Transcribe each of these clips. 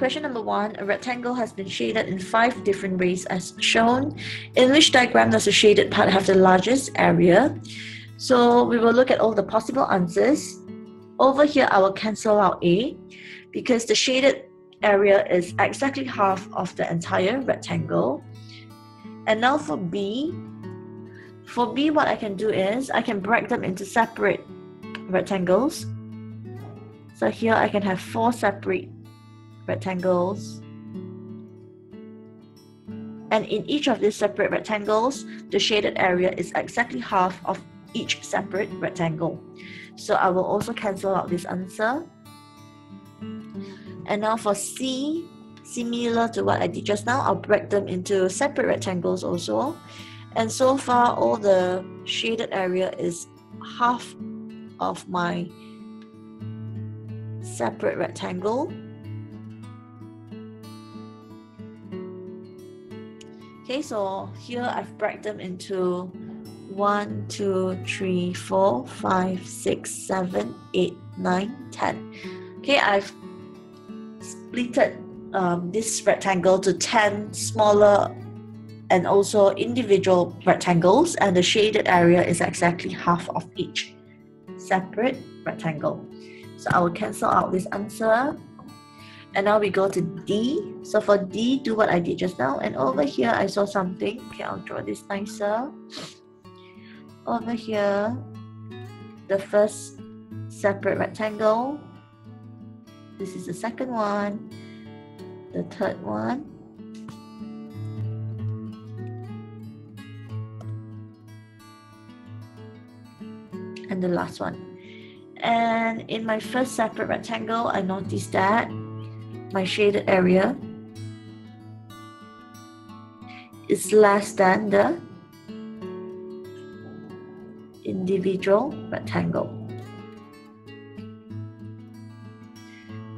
Question number one, a rectangle has been shaded in five different ways as shown. In which diagram does the shaded part have the largest area? So we will look at all the possible answers. Over here, I will cancel out A because the shaded area is exactly half of the entire rectangle. And now for B, for B, what I can do is I can break them into separate rectangles. So here I can have four separate rectangles. And in each of these separate rectangles, the shaded area is exactly half of each separate rectangle. So I will also cancel out this answer. And now for C, similar to what I did just now, I'll break them into separate rectangles also. And so far, all the shaded area is half of my separate rectangle. Okay, so here I've break them into 1, 2, 3, 4, 5, 6, 7, 8, 9, 10. Okay, I've splitted um, this rectangle to 10 smaller and also individual rectangles and the shaded area is exactly half of each separate rectangle. So I will cancel out this answer and now we go to D. So for D, do what I did just now. And over here, I saw something. Okay, I'll draw this nicer. Over here, the first separate rectangle. This is the second one. The third one. And the last one. And in my first separate rectangle, I noticed that my shaded area is less than the individual rectangle.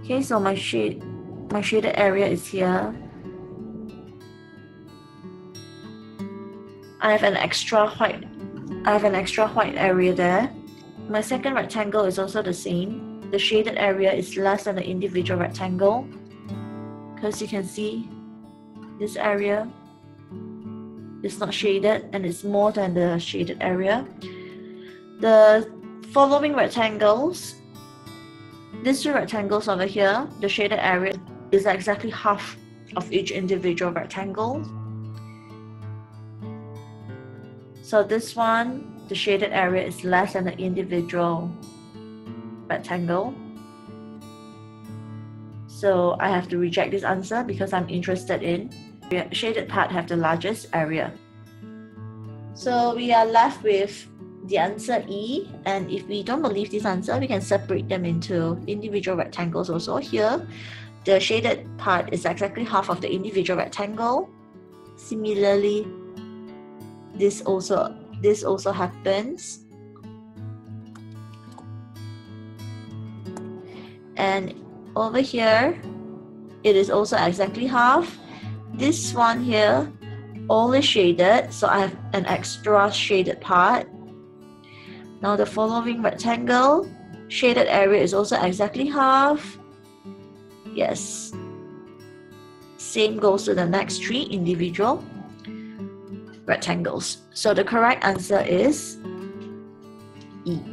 Okay, so my shade my shaded area is here. I have an extra white I have an extra white area there. My second rectangle is also the same. The shaded area is less than the individual rectangle because you can see this area is not shaded and it's more than the shaded area. The following rectangles, these two rectangles over here, the shaded area is exactly half of each individual rectangle. So this one, the shaded area is less than the individual rectangle. So I have to reject this answer because I'm interested in the shaded part have the largest area. So we are left with the answer E and if we don't believe this answer we can separate them into individual rectangles also here the shaded part is exactly half of the individual rectangle similarly this also this also happens. And over here it is also exactly half. This one here is shaded so I have an extra shaded part. Now the following rectangle shaded area is also exactly half. Yes. Same goes to the next three individual rectangles so the correct answer is E